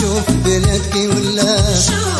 شوف بلادك ولا شوف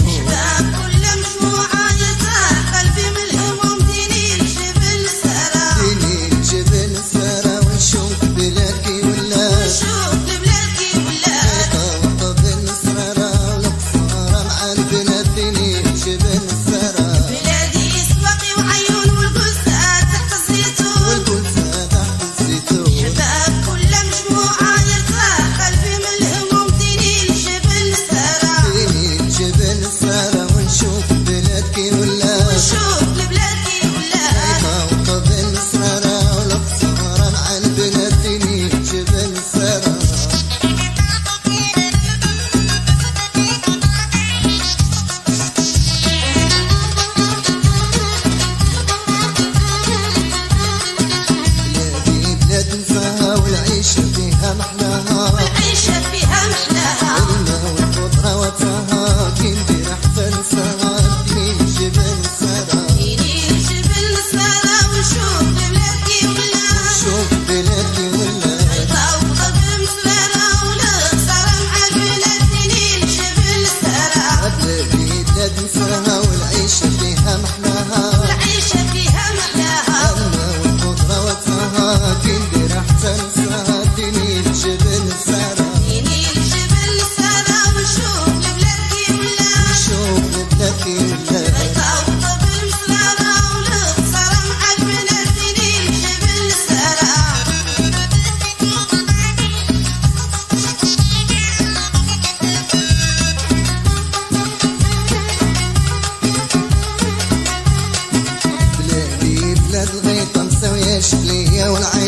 when I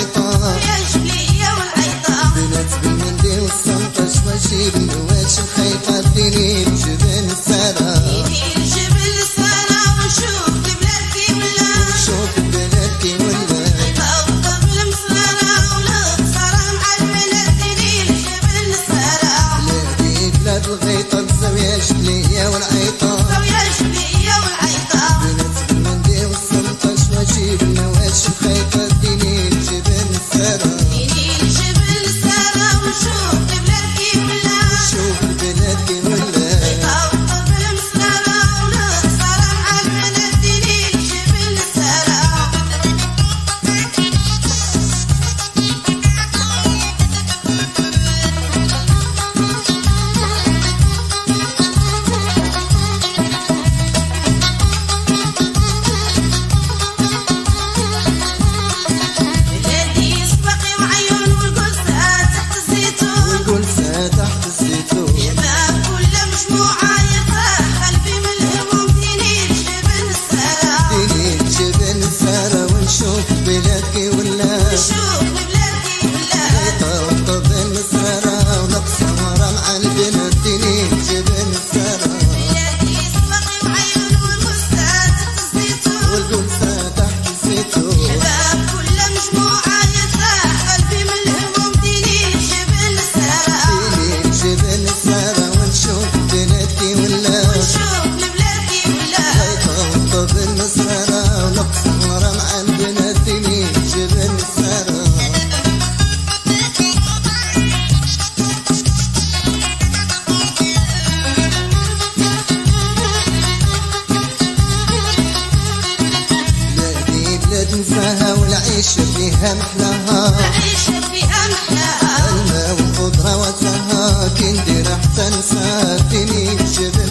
نعيش فيها محلاها نعيش فيها محلاها الماء والخضرة وتلها كي ندير حتى نسى الدنيا شبه